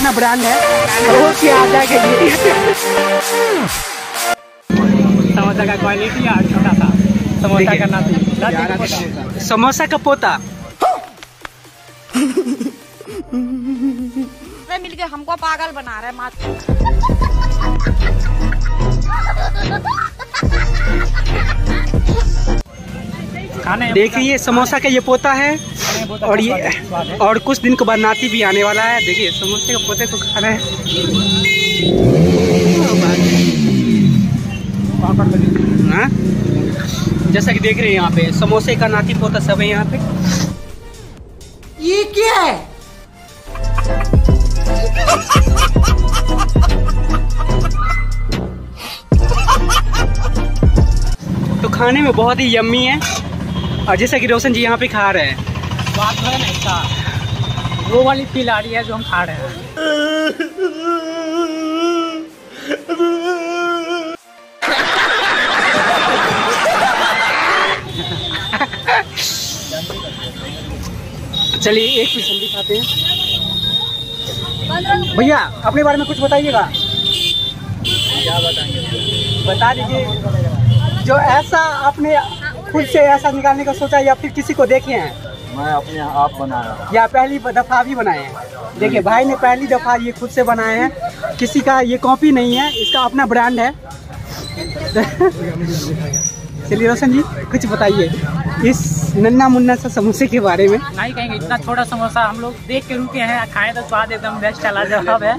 अपना ब्रांड है। बहुत ही आ जाएगा लिए समोसा का क्वालिटी और छोटा सा समोसा का नाती समोसा का पोता। मिलके हमको पागल बना रहे मात देखिए समोसा का ये पोता है और ये और कुछ दिन के बाद नाती भी आने वाला है। देखिए समोसे के पोते को खा रहे हैं। हाँ? जैसा कि देख रहे हैं यहाँ पे समोसे का नाती पोता सब है यहाँ पे। ये क्या है? तो खाने में बहुत ही यम्मी है। और जैसा कि रोशन जी यहाँ पे खा रहे हैं। जो है ना इसका। वो वाली फील आ रही है जो हम खा रहे हैं। चलिए एक पीस हम भी खाते हैं। भैया अपने बारे में कुछ बताइएगा। क्या बताएँगे? बता दीजिए जो ऐसा आपने खुद से ऐसा निकालने का सोचा या फिर किसी को देखे हैं? मैं अपने आप बनाया। या पहली दफ़ा भी बनाए हैं? देखिए भाई ने पहली दफ़ा ये खुद से बनाए हैं। किसी का ये कॉपी नहीं है इसका अपना ब्रांड है। चलिए रोशन जी कुछ बताइए इस नन्ना मुन्ना सा समोसे के बारे में। नहीं कहेंगे इतना छोटा समोसा हम लोग देख के रुके हैं खाएँ तो स्वाद एकदम बेस्ट चला जवाब है।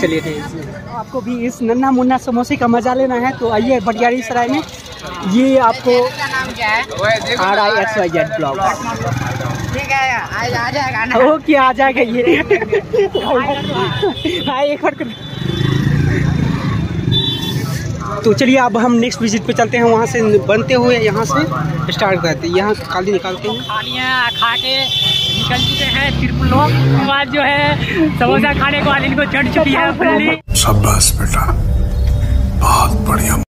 चलिए ठीक है। आपको भी इस नन्ना मुन्ना समोसे का मज़ा लेना है तो आइए भटियारी सराय में। ये आपको R I X Y Z blog ठीक है आज आ जाएगा ना। ओ क्या आ जाएगा ये? हाँ एक कर- तो चलिए अब हम नेक्स्ट विज़िट पे चलते हैं। वहाँ से बनते हुए यहाँ से स्टार्ट करते हैं। यहाँ खाली निकालते हैं। हैं, खा के निकल चुके हैं तिरपुल लोग बाद जो है समोसा खाने को वाली को चढ़ चुकी है फुल्ली शाबाश बेटा। बहुत बढ़िया।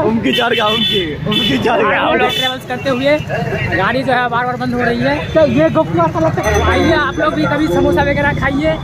उनकी चार का उनकी उनकी चार लोग ट्रेवल्स करते हुए गाड़ी जो है बार बार बंद हो रही है। तो ये गोपी आइए आप लोग भी कभी समोसा वगैरह खाइए।